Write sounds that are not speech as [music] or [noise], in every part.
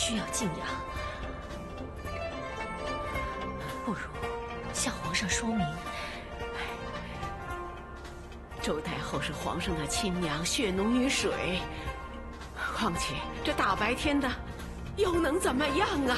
需，要静养，不如向皇上说明。周太后是皇上的亲娘，血浓于水。况且这大白天的，又能怎么样啊？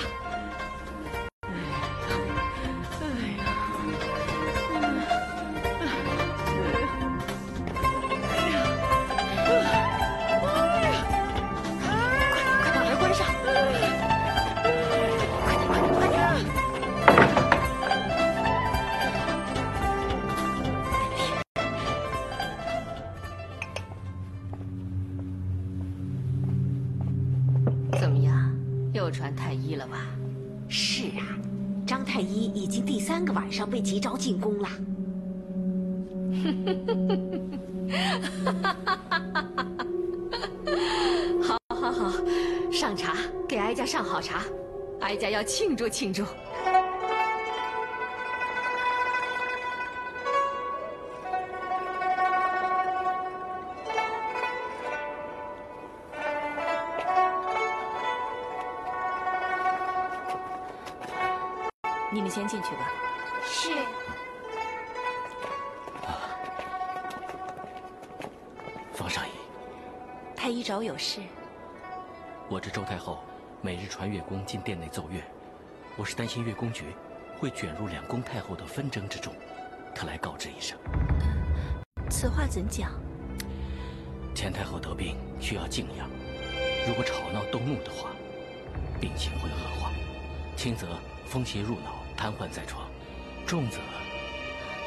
被急召进宫了。[laughs] 好，好，好，上茶，给哀家上好茶，哀家要庆祝庆祝。有事。我这周太后每日传乐宫进殿内奏乐，我是担心乐公局会卷入两宫太后的纷争之中，特来告知一声。此话怎讲？前太后得病需要静养，如果吵闹动怒的话，病情会恶化；轻则风邪入脑，瘫痪在床。重则，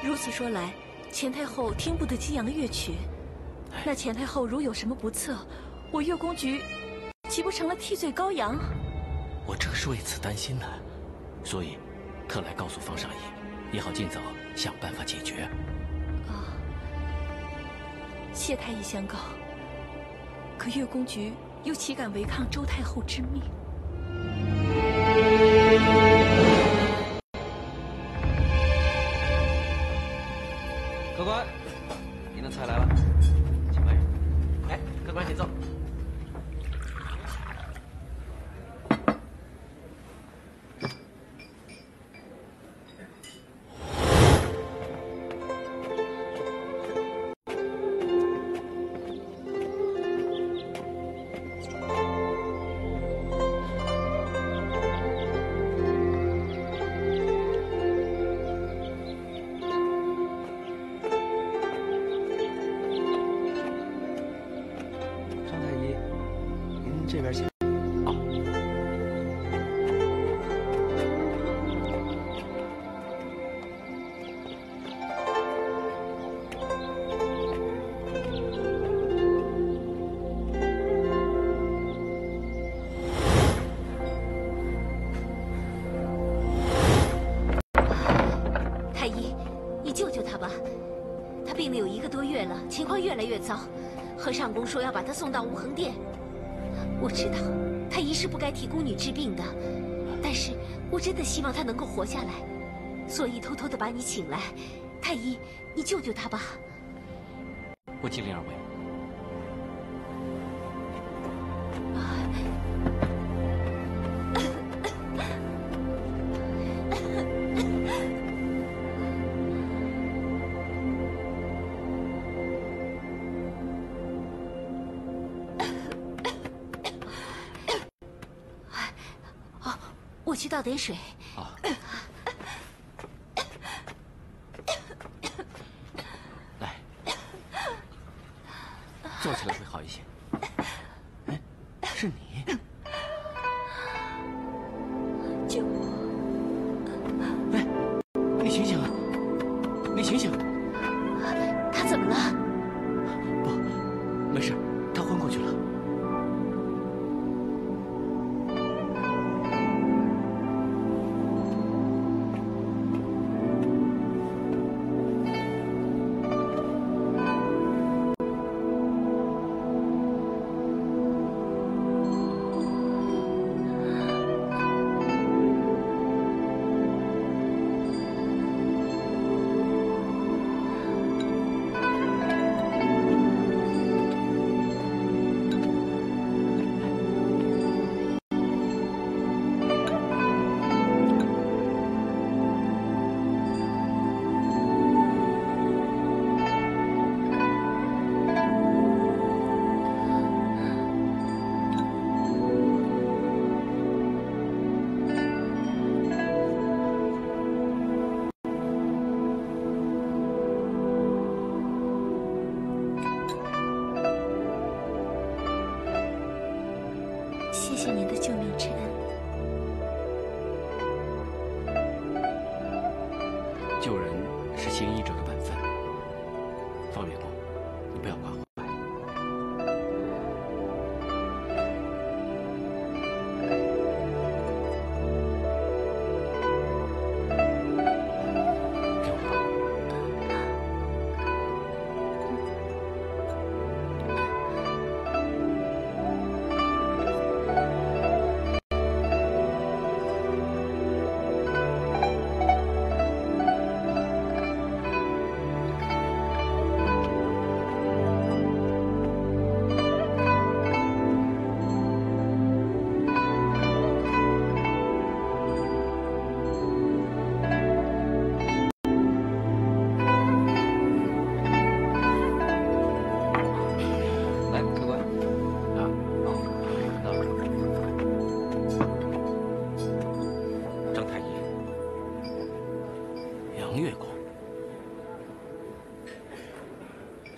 如此说来，钱太后听不得激扬乐曲，那钱太后如有什么不测，我月宫局岂不成了替罪羔羊？我正是为此担心呢，所以特来告诉方尚仪，也好尽早想办法解决。啊，谢太医相告。可月宫局又岂敢违抗周太后之命？病了有一个多月了，情况越来越糟和尚公说要把他送到无恒殿。我知道太医是不该替宫女治病的，但是我真的希望他能够活下来，所以偷偷的把你请来。太医，你救救他吧。我尽力而为。点水。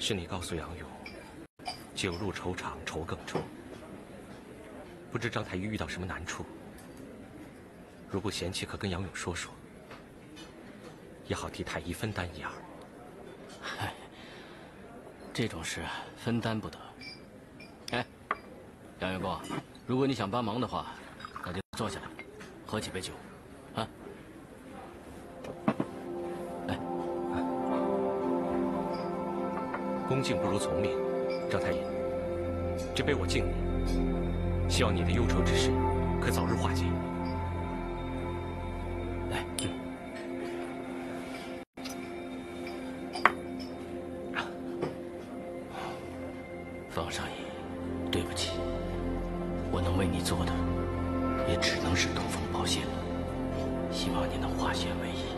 是你告诉杨勇，酒入愁肠，愁更愁。不知张太医遇到什么难处，如不嫌弃，可跟杨勇说说，也好替太医分担一二。这种事分担不得。哎，杨月公，如果你想帮忙的话，那就坐下来，喝几杯酒，啊。恭敬不如从命，张太医，这杯我敬你，希望你的忧愁之事可早日化解。来，方少爷，对不起，我能为你做的，也只能是通风报信了。希望你能化险为夷。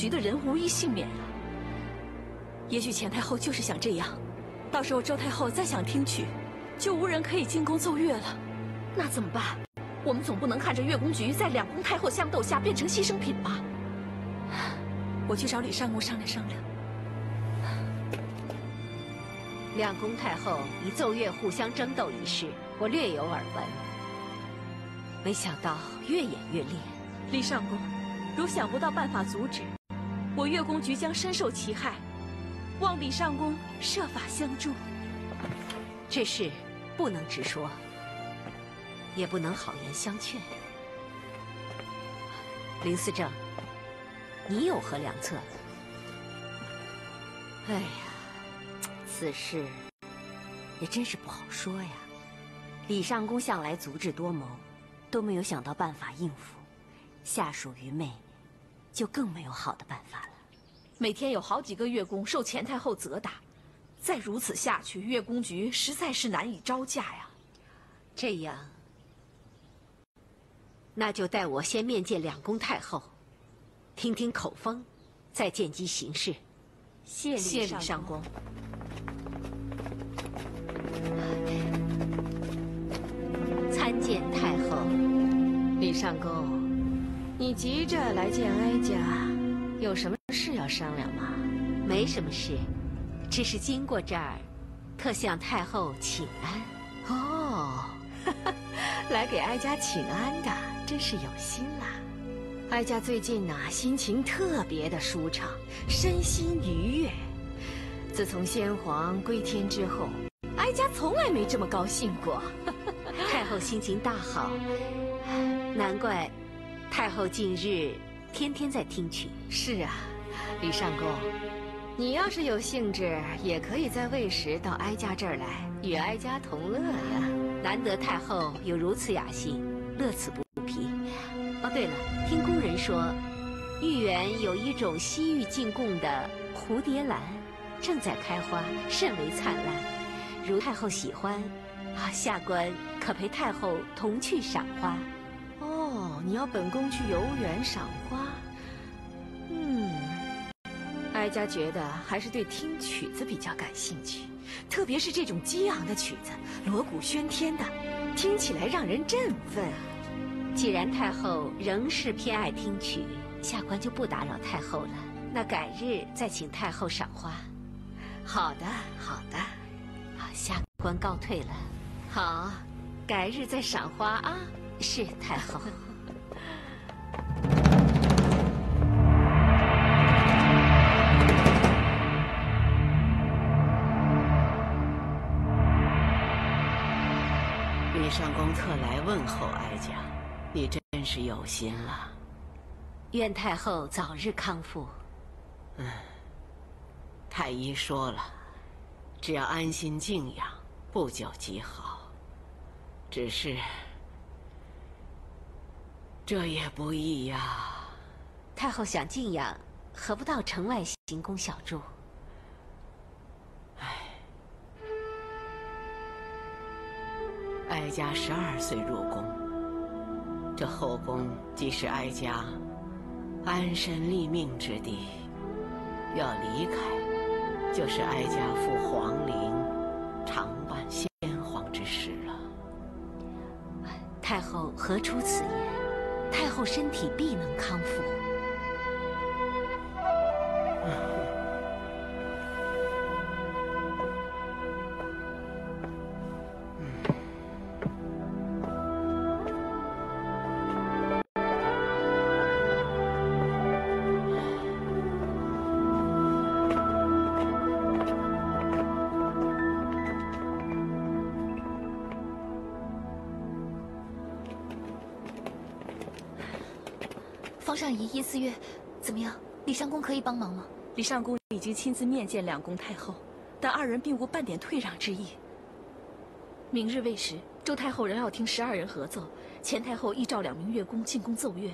局的人无一幸免啊！也许钱太后就是想这样，到时候周太后再想听曲，就无人可以进宫奏乐了。那怎么办？我们总不能看着乐工局在两宫太后相斗下变成牺牲品吧？我去找李尚宫商量商量。两宫太后以奏乐互相争斗一事，我略有耳闻。没想到越演越烈。李尚宫，如想不到办法阻止，我乐工局将深受其害，望李尚宫设法相助。这事不能直说，也不能好言相劝。林思正，你有何良策？哎呀，此事也真是不好说呀。李尚宫向来足智多谋，都没有想到办法应付，下属愚昧，就更没有好的办法了。每天有好几个月宫受钱太后责打，再如此下去，月宫局实在是难以招架呀。这样，那就待我先面见两宫太后，听听口风，再见机行事。谢李上宫。参见太后。李上宫，你急着来见哀家，有什么事要商量吗？没什么事，只是经过这儿，特向太后请安。哦，[laughs] 来给哀家请安的，真是有心啦。哀家最近呐，心情特别的舒畅，身心愉悦。自从先皇归天之后，哀家从来没这么高兴过。[laughs] 太后心情大好，难怪太后近日天天在听曲。是啊，李尚宫，你要是有兴致，也可以在未时到哀家这儿来与哀家同乐呀。难得太后有如此雅兴，乐此不疲。哦，对了，听宫人说，御园有一种西域进贡的蝴蝶兰，正在开花，甚为灿烂。如太后喜欢，啊，下官可陪太后同去赏花。你要本宫去游园赏花？嗯，哀家觉得还是对听曲子比较感兴趣，特别是这种激昂的曲子，锣鼓喧天的，听起来让人振奋啊。既然太后仍是偏爱听曲，下官就不打扰太后了。那改日再请太后赏花。好的，好的。啊，下官告退了。好，改日再赏花啊。是太后。特来问候哀家，你真是有心了。愿太后早日康复。嗯，太医说了，只要安心静养，不久即好。只是这也不易呀。太后想静养，何不到城外行宫小住？哀家十二岁入宫，这后宫既是哀家安身立命之地，要离开，就是哀家赴皇陵常伴先皇之事了。太后何出此言？太后身体必能康复。方上仪、殷思月，怎么样？李尚宫可以帮忙吗？李尚宫已经亲自面见两宫太后，但二人并无半点退让之意。明日未时，周太后仍要听十二人合奏，钱太后亦召两名乐工进宫奏乐。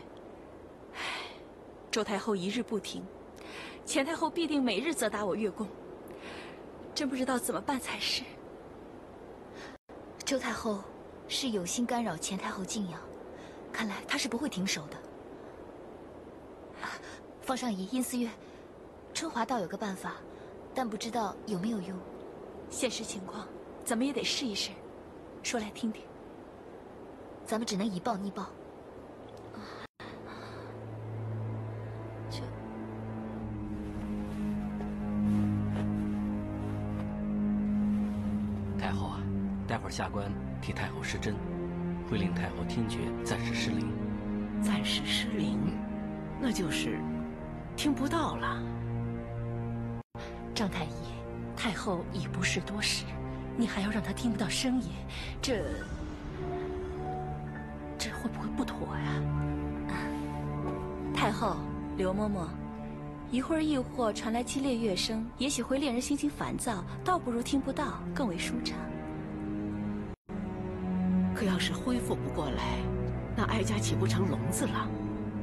唉，周太后一日不停，钱太后必定每日责打我乐工，真不知道怎么办才是。周太后是有心干扰钱太后静养，看来她是不会停手的。方尚仪、殷思月，春华倒有个办法，但不知道有没有用。现实情况，咱们也得试一试，说来听听。咱们只能以暴逆暴。这太后啊，待会儿下官替太后施针，会令太后听觉暂时失灵。暂时失灵，那就是听不到了。张太医，太后已不是多时，你还要让她听不到声音，这这会不会不妥呀？太后，刘嬷嬷，一会儿异或传来激烈乐声，也许会令人心情烦躁，倒不如听不到更为舒畅。可要是恢复不过来，那哀家岂不成聋子了？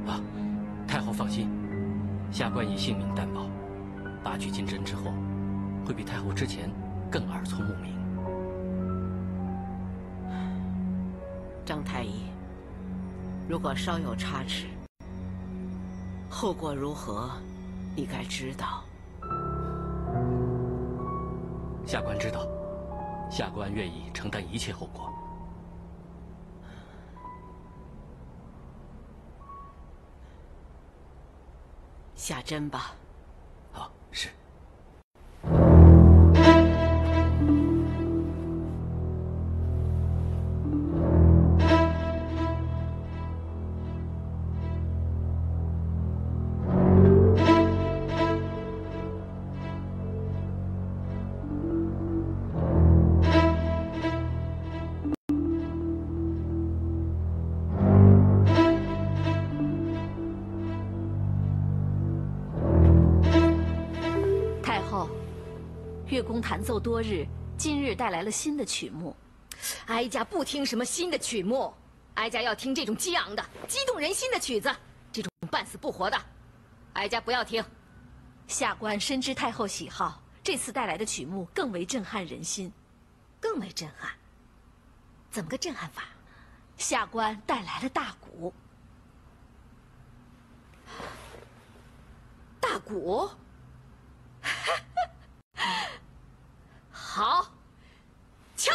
啊，放心，下官以性命担保，拔去金针之后，会比太后之前更耳聪目明。张太医，如果稍有差池，后果如何？你该知道，下官知道，下官愿意承担一切后果。下针吧。好，是。乐工弹奏多日，今日带来了新的曲目。哀家不听什么新的曲目，哀家要听这种激昂的、激动人心的曲子，这种半死不活的，哀家不要听。下官深知太后喜好，这次带来的曲目更为震撼人心，更为震撼。怎么个震撼法？下官带来了大鼓。大鼓。[laughs] 好，敲。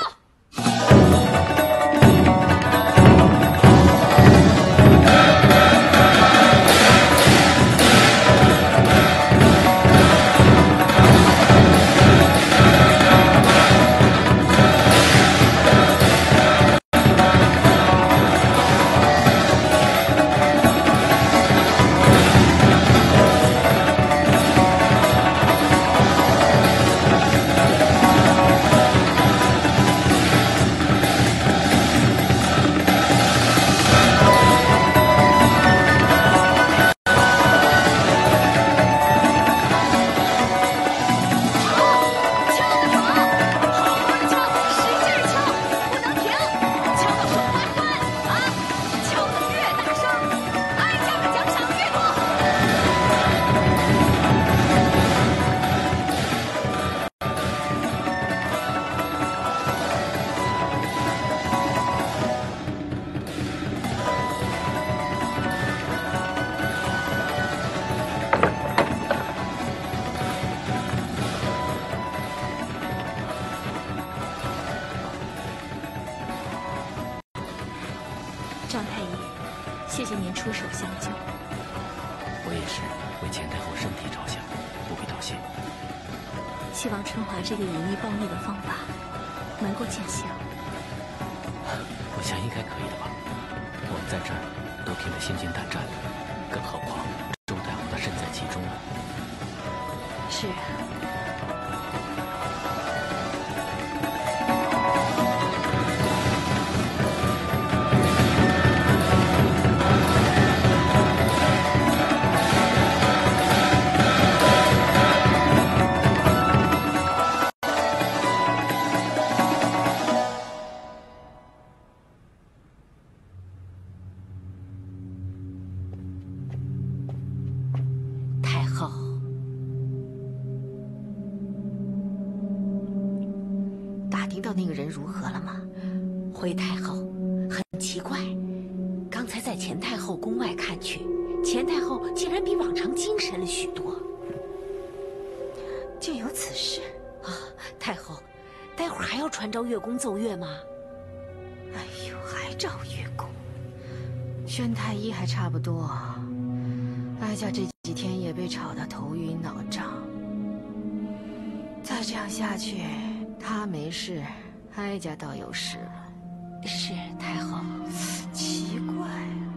多，哀家这几天也被吵得头晕脑胀。再这样下去，他没事，哀家倒有事了。是太后，奇怪了，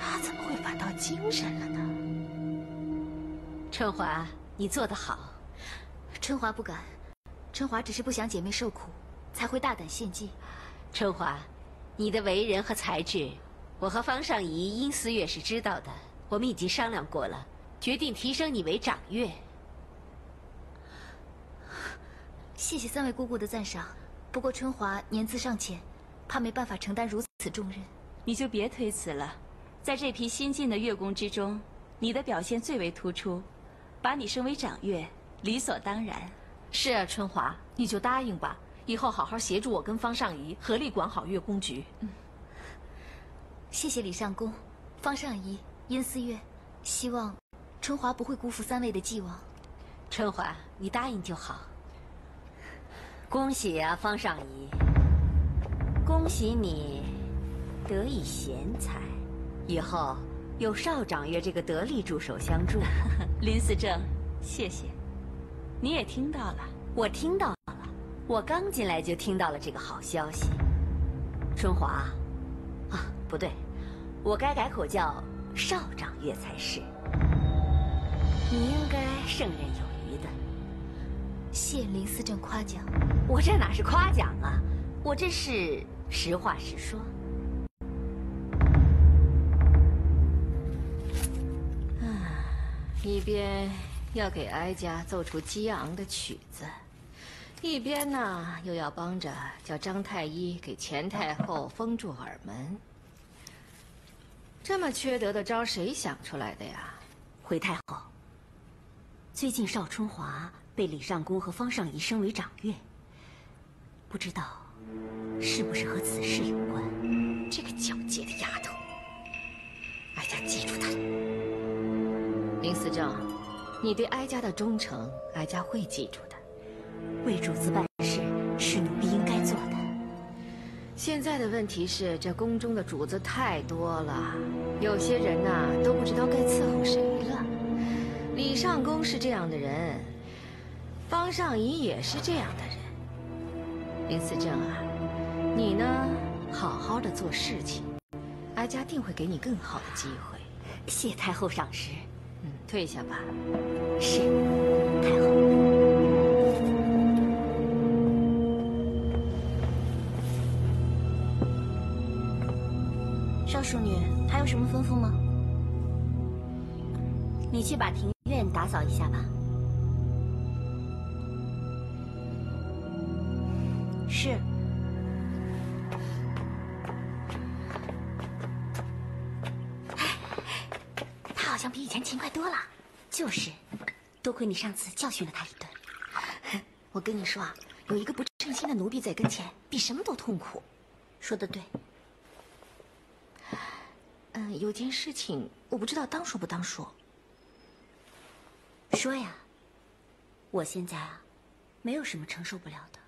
他怎么会反倒精神了呢？春华，你做得好。春华不敢，春华只是不想姐妹受苦，才会大胆献计。春华，你的为人和才智，我和方尚仪、殷思月是知道的，我们已经商量过了，决定提升你为掌乐。谢谢三位姑姑的赞赏，不过春华年资尚浅，怕没办法承担如此重任。你就别推辞了，在这批新进的乐工之中，你的表现最为突出，把你升为掌乐，理所当然。是啊，春华，你就答应吧，以后好好协助我跟方尚仪合力管好月宫局。嗯，谢谢李尚宫、方尚仪、殷思月，希望春华不会辜负三位的寄望。春华，你答应就好。恭喜啊，方尚仪！恭喜你得以贤才，以后有少掌乐这个得力助手相助。[laughs] 林思正，谢谢。你也听到了，我听到了，我刚进来就听到了这个好消息。春华，啊，不对，我该改口叫少掌乐才是。你应该胜任有余的。谢林思正夸奖，我这哪是夸奖啊，我这是实话实说。啊，一边要给哀家奏出激昂的曲子，一边呢又要帮着叫张太医给钱太后封住耳门。这么缺德的招，谁想出来的呀？回太后，最近邵春华。被李尚宫和方尚仪升为掌乐，不知道是不是和此事有关？这个皎洁的丫头，哀家记住她。林思正，你对哀家的忠诚，哀家会记住的。为主子办事是奴婢。现在的问题是，这宫中的主子太多了，有些人呐都不知道该伺候谁了。李尚宫是这样的人。方尚仪也是这样的人，林思正啊，你呢，好好的做事情，哀家定会给你更好的机会。谢太后赏识，嗯，退下吧。是，太后。有什么吩咐吗？你去把庭院打扫一下吧。是，他好像比以前勤快多了。就是，多亏你上次教训了他一顿。我跟你说啊，有一个不称心的奴婢在跟前，比什么都痛苦。说的对。嗯，有件事情我不知道当说不当说。说呀。我现在啊，没有什么承受不了的。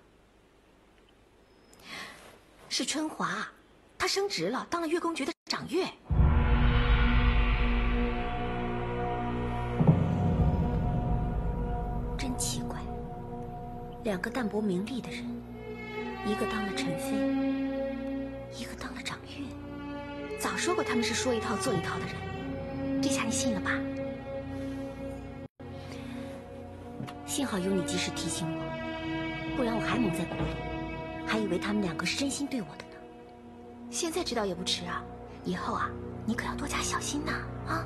是春华，她升职了，当了乐工局的掌乐。真奇怪，两个淡泊名利的人，一个当了陈妃，一个当。早说过他们是说一套做一套的人，这下你信了吧？幸好有你及时提醒我，不然我还蒙在鼓里。还以为他们两个是真心对我的呢，现在知道也不迟啊！以后啊，你可要多加小心呐！啊！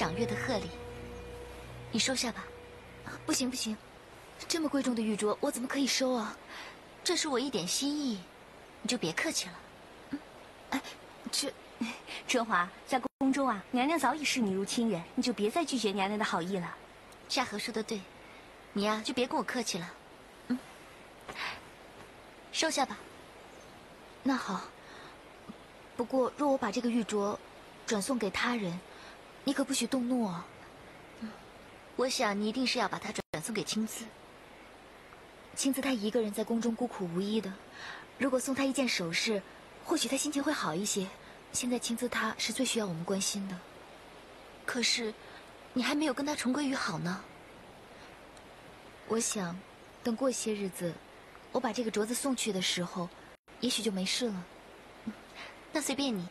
掌月的贺礼，你收下吧。不行不行，这么贵重的玉镯我怎么可以收啊？这是我一点心意。你就别客气了，嗯，哎，这 [laughs] 春华在宫中啊，娘娘早已视你如亲人，你就别再拒绝娘娘的好意了。夏荷说的对，你呀就别跟我客气了，嗯，收下吧。那好，不过若我把这个玉镯转送给他人，你可不许动怒哦。我想你一定是要把它转送给青姿。青姿她一个人在宫中孤苦无依的。如果送她一件首饰，或许她心情会好一些。现在青姿她是最需要我们关心的。可是，你还没有跟她重归于好呢。我想，等过些日子，我把这个镯子送去的时候，也许就没事了。那随便你，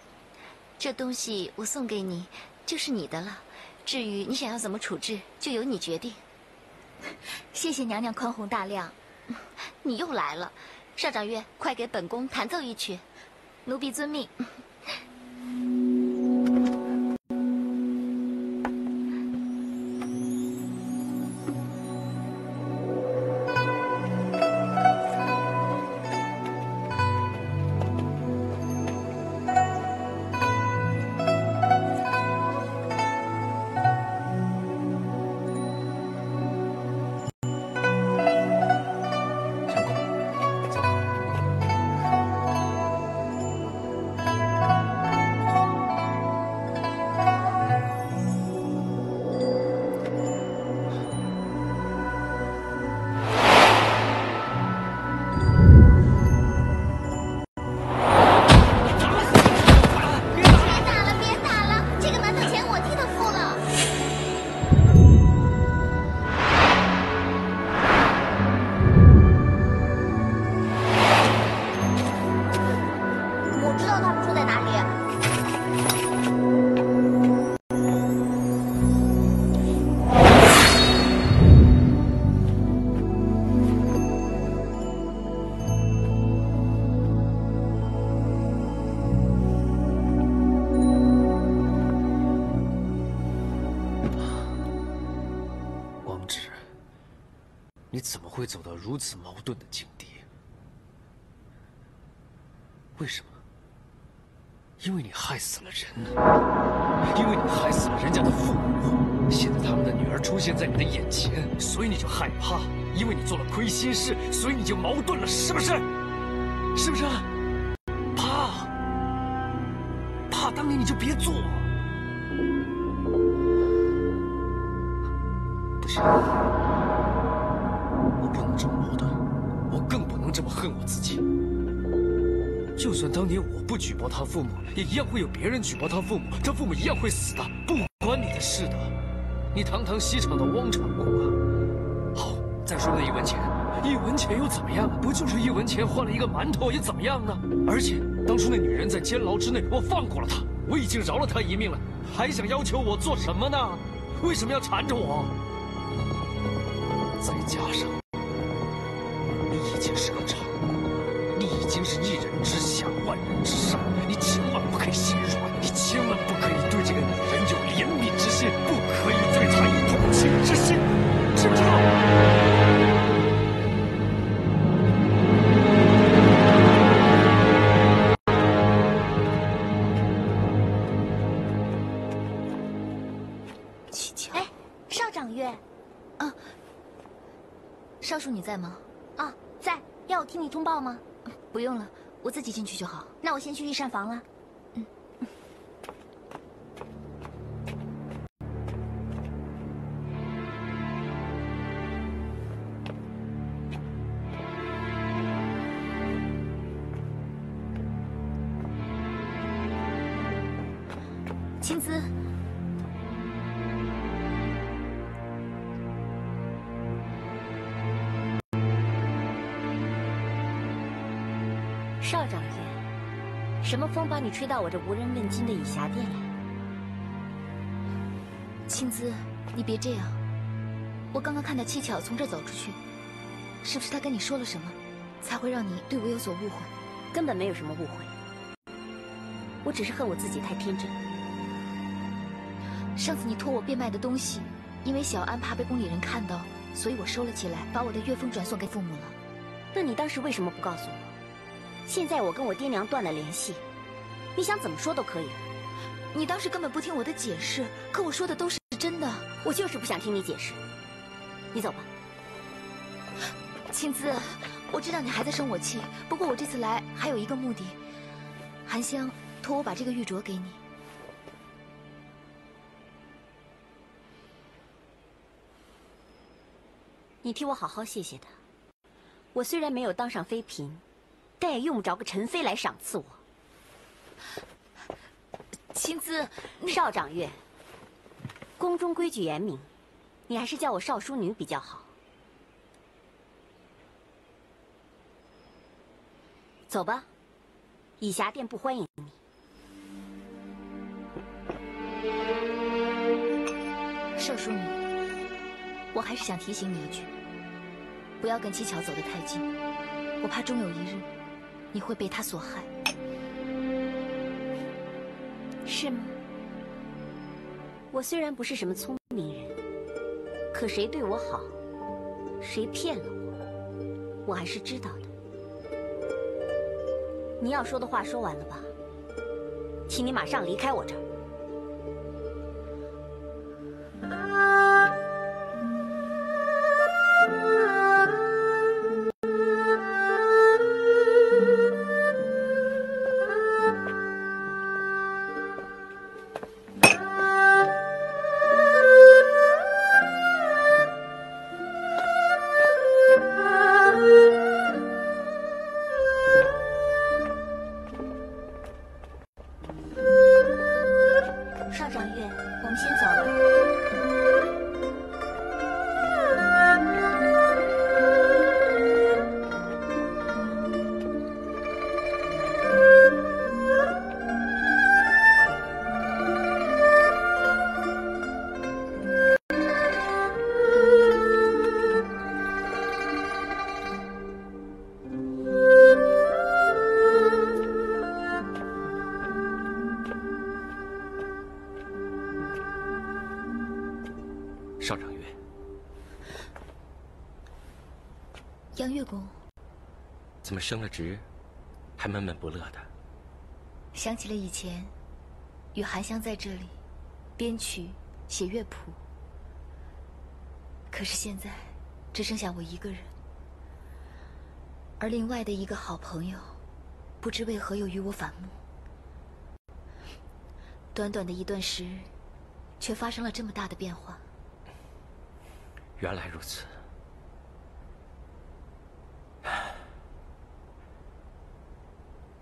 这东西我送给你，就是你的了。至于你想要怎么处置，就由你决定。谢谢娘娘宽宏大量。你又来了，少长月，快给本宫弹奏一曲。奴婢遵命。如此矛盾的境地？为什么？因为你害死了人，因为你害死了人家的父母，现在他们的女儿出现在你的眼前，所以你就害怕，因为你做了亏心事，所以你就矛盾了，是不是？是不是？怕，怕，当年你就别做。不行。这么恨我自己，就算当年我不举报他父母，也一样会有别人举报他父母，他父母一样会死的，不关你的事的。你堂堂西厂的汪长公啊！好，再说那一文钱，一文钱又怎么样？不就是一文钱换了一个馒头，又怎么样呢？而且当初那女人在监牢之内，我放过了她，我已经饶了她一命了，还想要求我做什么呢？为什么要缠着我？再加上……不用了，我自己进去就好。那我先去御膳房了。把你吹到我这无人问津的以霞殿来？青姿，你别这样。我刚刚看到七巧从这走出去，是不是他跟你说了什么，才会让你对我有所误会？根本没有什么误会，我只是恨我自己太天真。上次你托我变卖的东西，因为小安怕被宫里人看到，所以我收了起来，把我的月俸转送给父母了。那你当时为什么不告诉我？现在我跟我爹娘断了联系，你想怎么说都可以。你当时根本不听我的解释，可我说的都是真的。我就是不想听你解释。你走吧，青姿。我知道你还在生我气，不过我这次来还有一个目的。韩香托我把这个玉镯给你，你替我好好谢谢他。我虽然没有当上妃嫔。但也用不着个陈妃来赏赐我。青姿，少长月，宫中规矩严明，你还是叫我少淑女比较好。走吧，以霞殿不欢迎你。少淑女，我还是想提醒你一句，不要跟七巧走得太近，我怕终有一日，你会被他所害。是吗？我虽然不是什么聪明人，可谁对我好，谁骗了我，我还是知道的。你要说的话说完了吧？请你马上离开我这儿。么升了职，还闷闷不乐的？想起了以前与韩香在这里编曲、写乐谱，可是现在只剩下我一个人，而另外的一个好朋友，不知为何又与我反目。短短的一段时日，却发生了这么大的变化。原来如此。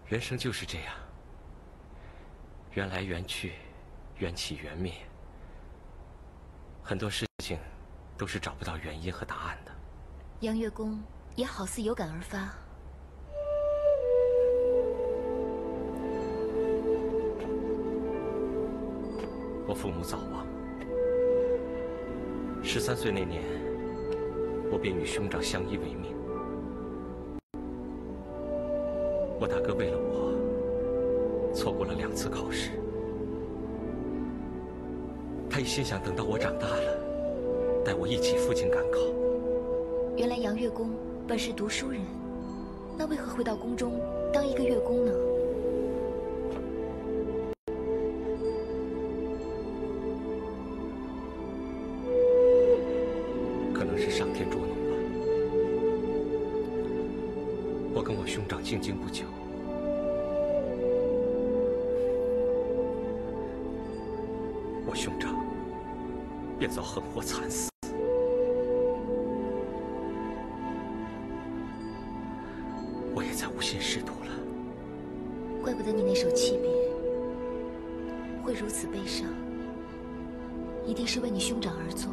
人生就是这样，缘来缘去，缘起缘灭，很多事情都是找不到原因和答案的。杨月宫也好似有感而发。我父母早亡，十三岁那年，我便与兄长相依为命。我大哥为了我，错过了两次考试。他一心想等到我长大了，带我一起赴京赶考。原来杨月宫本是读书人，那为何会到宫中当一个乐工呢？此悲伤，一定是为你兄长而做。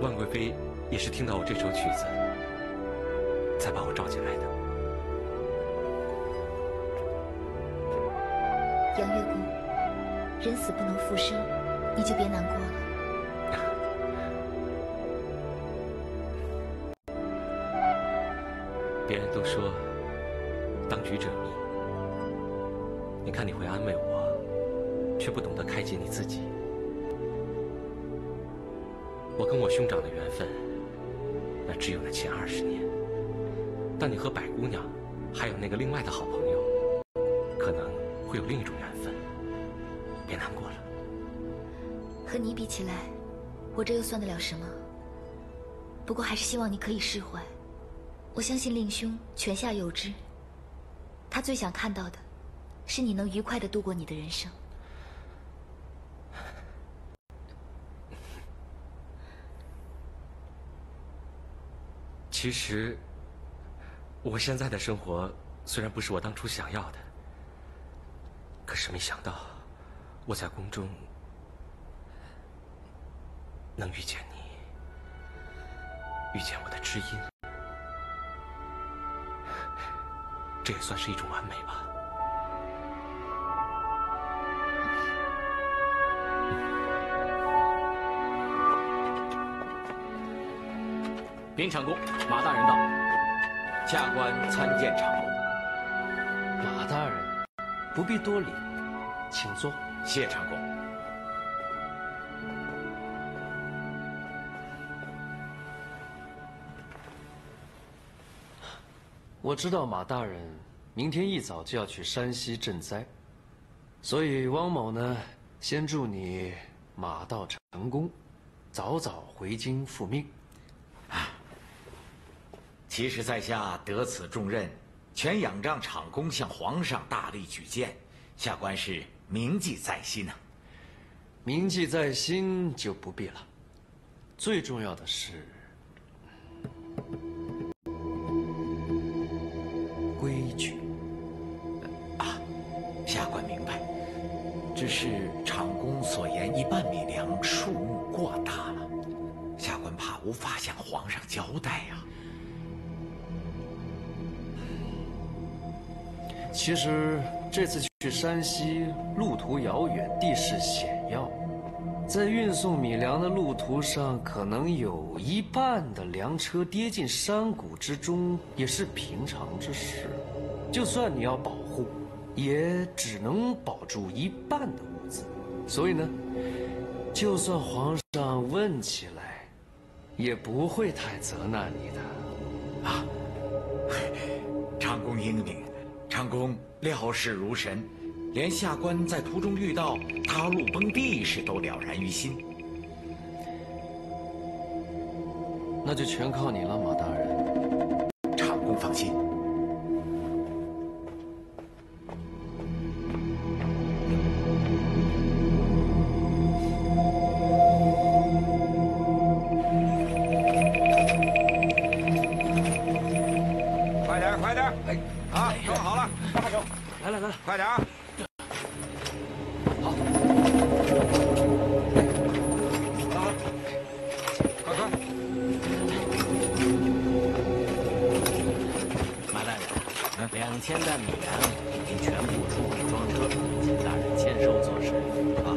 万贵妃也是听到我这首曲子，才把我召进来的。杨月宫，人死不能复生，你就别难过了。别人都说当局者迷，你看你会安慰我，却不懂得开解你自己。我跟我兄长的缘分，那只有那前二十年。但你和百姑娘，还有那个另外的好朋友，可能会有另一种缘分。别难过了。和你比起来，我这又算得了什么？不过还是希望你可以释怀。我相信令兄泉下有知，他最想看到的，是你能愉快的度过你的人生。其实，我现在的生活虽然不是我当初想要的，可是没想到我在宫中能遇见你，遇见我的知音。这也算是一种完美吧。禀长公，马大人到。下官参见长公。马大人，不必多礼，请坐。谢长公。我知道马大人明天一早就要去山西赈灾，所以汪某呢，先祝你马到成功，早早回京复命。啊其实在下得此重任，全仰仗厂公向皇上大力举荐，下官是铭记在心呐。铭记在心就不必了，最重要的是只是长公所言一半米粮数目过大了，下官怕无法向皇上交代呀。其实这次去山西，路途遥远，地势险要，在运送米粮的路途上，可能有一半的粮车跌进山谷之中，也是平常之事。就算你要保，也只能保住一半的物资。所以呢，就算皇上问起来，也不会太责难你的。啊，[laughs] 长公英明。长公料事如神，连下官在途中遇到他路崩地时都了然于心。那就全靠你了，马大人。长公放心。两千担米粮已经全部出入装车，请大人签收做事。啊，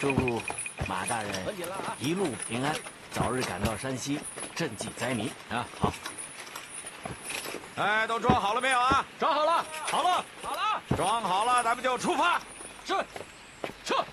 祝马大人一路平安，早日赶到山西赈济灾民啊！好，哎，都装好了没有啊？装好了，好了，好了，装好了，咱们就出发。是，撤。